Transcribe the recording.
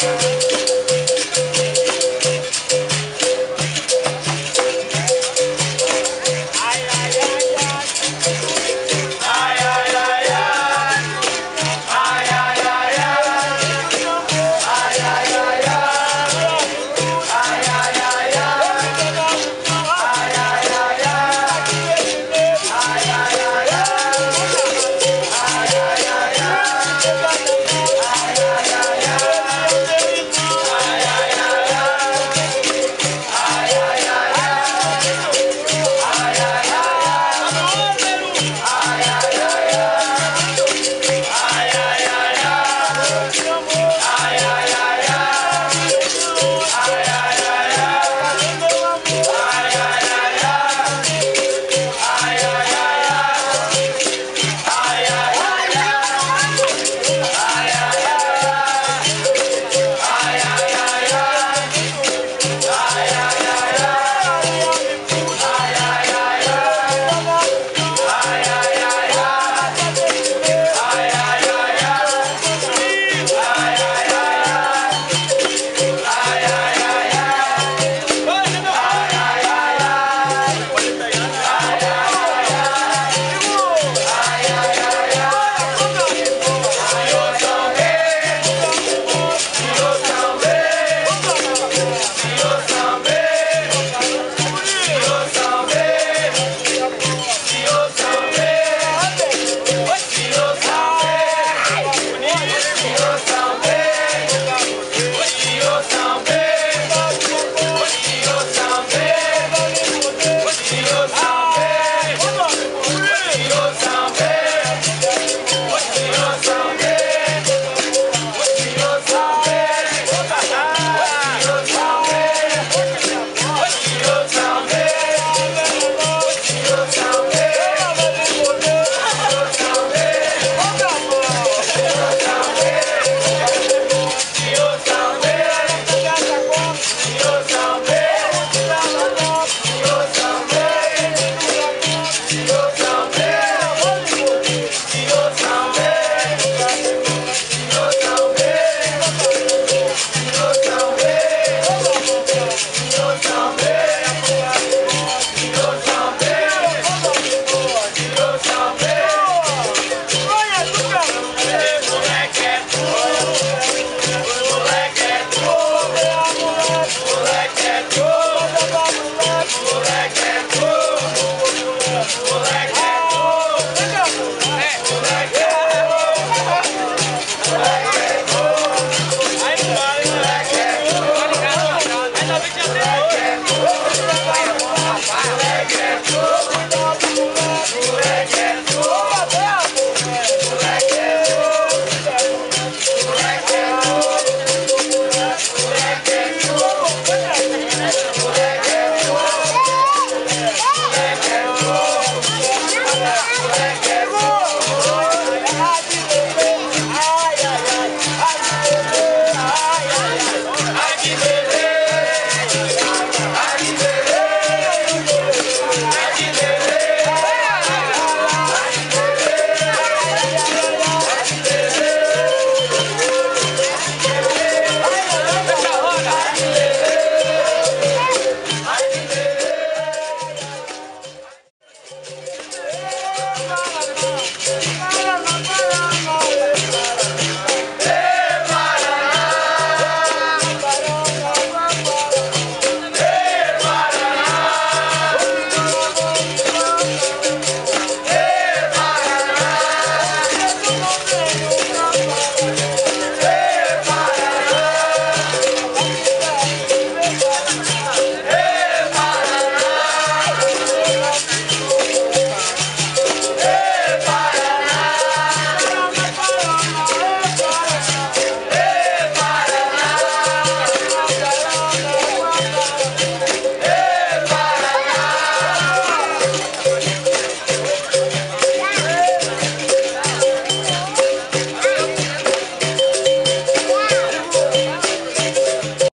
Thank Take me